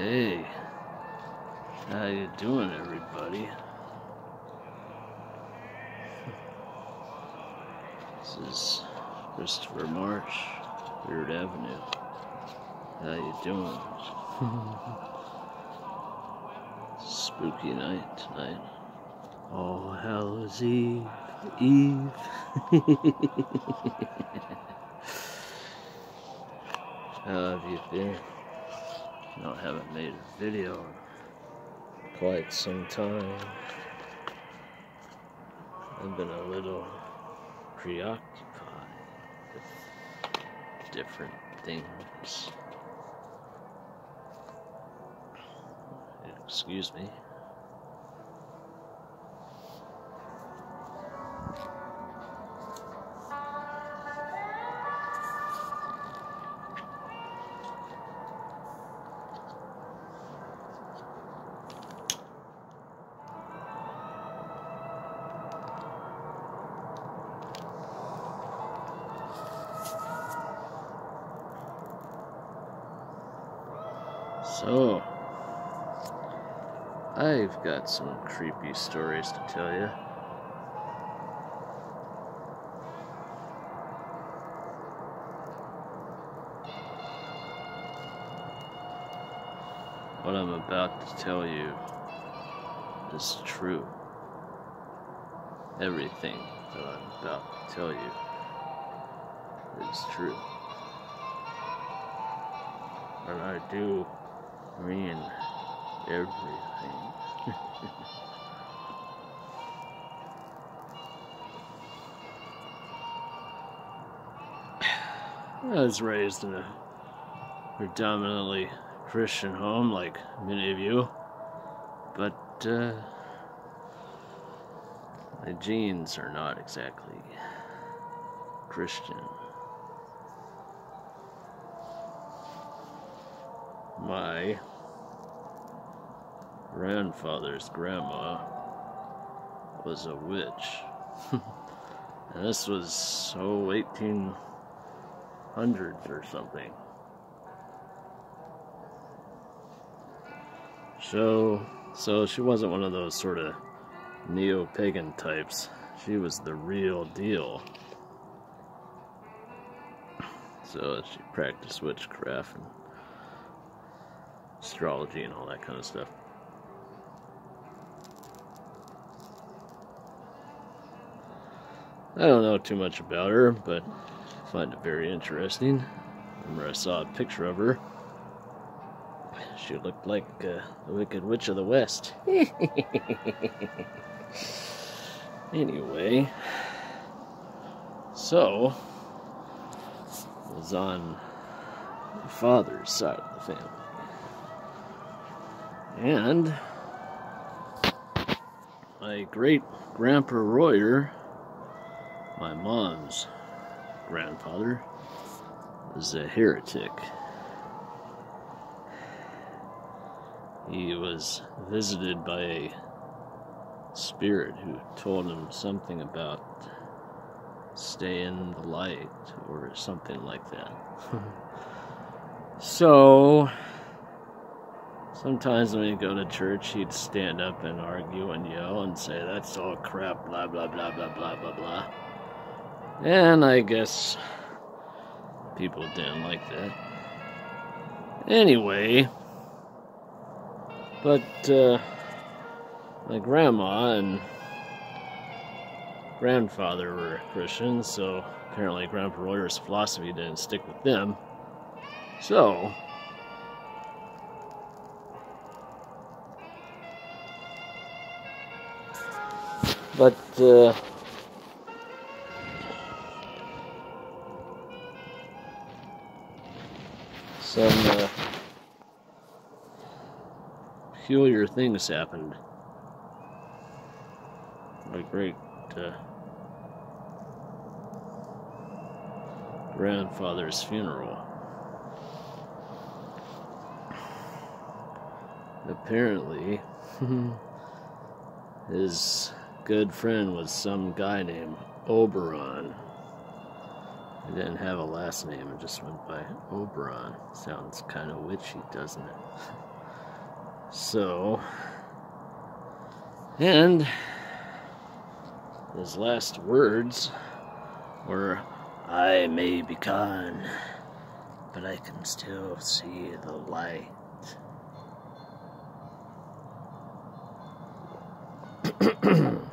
Hey, how you doing, everybody? This is Christopher Marsh, Weird Avenue. How you doing? Spooky night tonight. All Hallows Eve, Eve. How have you been? I haven't made a video in quite some time. I've been a little preoccupied with different things. Excuse me. So, I've got some creepy stories to tell you. What I'm about to tell you is true. Everything that I'm about to tell you is true. And I do mean everything. I was raised in a predominantly Christian home, like many of you, but uh, my genes are not exactly Christian. My grandfather's grandma was a witch. and this was, oh, 1800s or something. So, so she wasn't one of those sort of neo-pagan types. She was the real deal. So she practiced witchcraft astrology and all that kind of stuff. I don't know too much about her, but I find it very interesting. Remember I saw a picture of her. She looked like uh, the Wicked Witch of the West. anyway, so, was on my father's side of the family. And my great grandpa Royer, my mom's grandfather, was a heretic. He was visited by a spirit who told him something about stay in the light or something like that. so, Sometimes when he'd go to church, he'd stand up and argue and yell and say, That's all crap, blah, blah, blah, blah, blah, blah, blah. And I guess people didn't like that. Anyway, but uh, my grandma and grandfather were Christians, so apparently Grandpa Royer's philosophy didn't stick with them. So, but uh, some uh, peculiar things happened. My great uh, grandfather's funeral. Apparently, his good friend was some guy named Oberon. He didn't have a last name, it just went by Oberon. Sounds kind of witchy, doesn't it? So, and his last words were, I may be gone, but I can still see the light.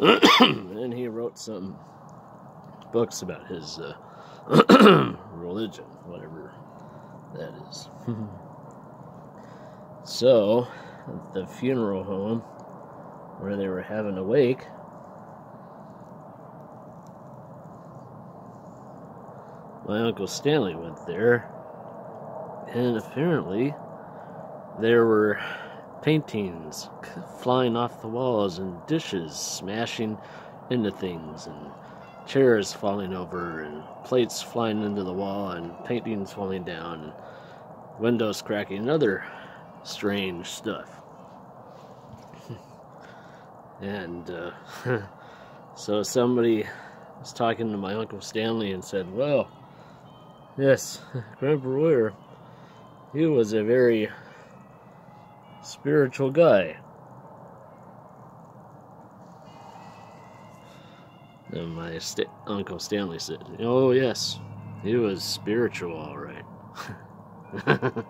and he wrote some books about his uh, religion, whatever that is. so, at the funeral home where they were having a wake, my Uncle Stanley went there, and apparently there were paintings flying off the walls and dishes smashing into things and chairs falling over and plates flying into the wall and paintings falling down and windows cracking and other strange stuff. and uh, so somebody was talking to my Uncle Stanley and said, Well, yes, Grandpa Royer, he was a very spiritual guy. And my st Uncle Stanley said, Oh, yes, he was spiritual, all right.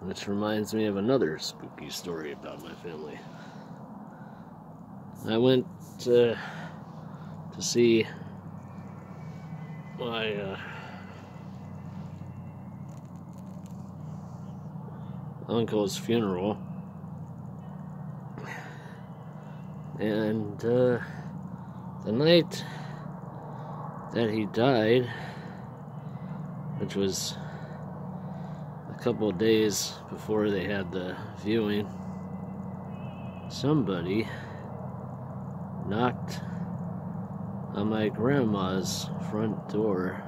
Which reminds me of another spooky story about my family. I went uh, to see my uh, uncle's funeral. And uh, the night that he died, which was a couple days before they had the viewing, somebody knocked on my grandma's front door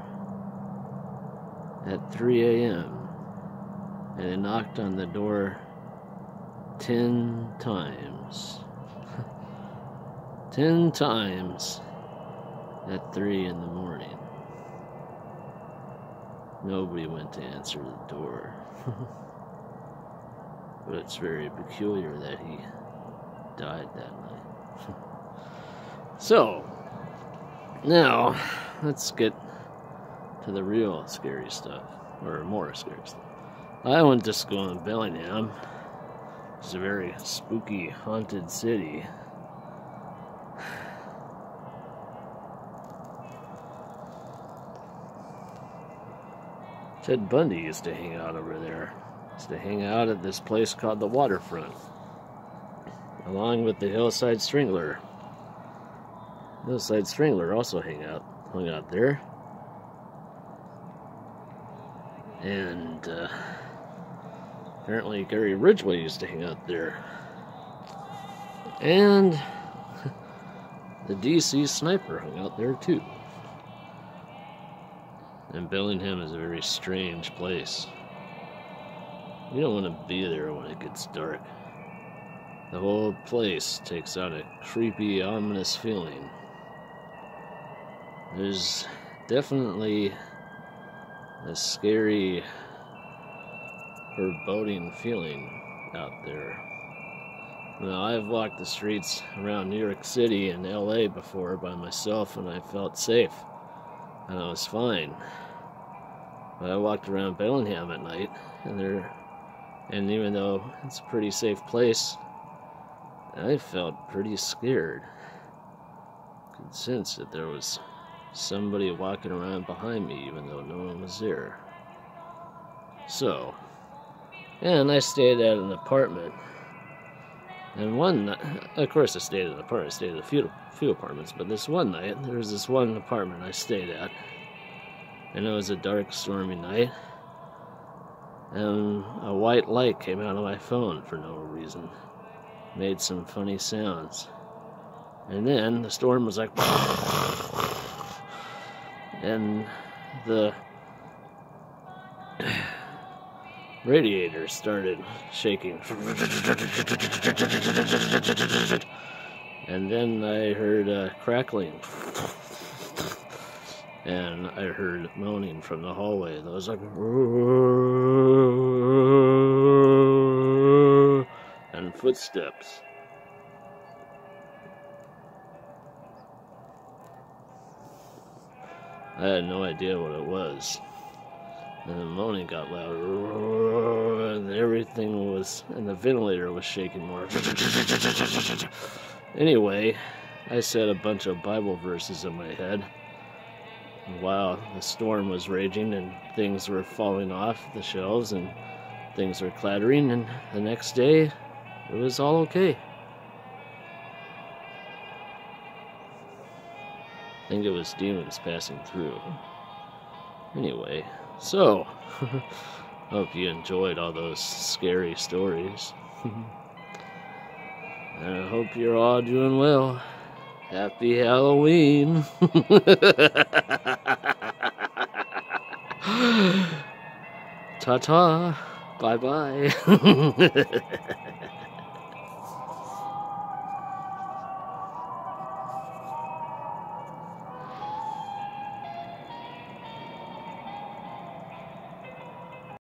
at 3 a.m and it knocked on the door ten times. ten times at three in the morning. Nobody went to answer the door. but it's very peculiar that he died that night. so, now let's get to the real scary stuff, or more scary stuff. I went to school in Bellingham. It's a very spooky, haunted city. Ted Bundy used to hang out over there. Used to hang out at this place called the Waterfront, along with the Hillside Strangler. Hillside Strangler also hang out, hung out there, and. Uh, Apparently Gary Ridgway used to hang out there. And the DC sniper hung out there too. And Bellingham is a very strange place. You don't want to be there when it gets dark. The whole place takes on a creepy, ominous feeling. There's definitely a scary foreboding feeling out there. Now, I've walked the streets around New York City and LA before by myself and I felt safe and I was fine. But I walked around Bellingham at night and there and even though it's a pretty safe place, I felt pretty scared. Could sense that there was somebody walking around behind me even though no one was there. So, and I stayed at an apartment. And one night, of course I stayed at an apartment, I stayed at a few, few apartments, but this one night, there was this one apartment I stayed at. And it was a dark, stormy night. And a white light came out of my phone for no reason. Made some funny sounds. And then the storm was like... And the radiator started shaking. And then I heard a crackling. and I heard moaning from the hallway. That was like, and footsteps. I had no idea what it was. And the moaning got louder, and everything was, and the ventilator was shaking more. anyway, I said a bunch of Bible verses in my head. Wow, the storm was raging, and things were falling off the shelves, and things were clattering, and the next day, it was all okay. I think it was demons passing through. Anyway, so, hope you enjoyed all those scary stories. and I hope you're all doing well. Happy Halloween. Ta ta. Bye bye.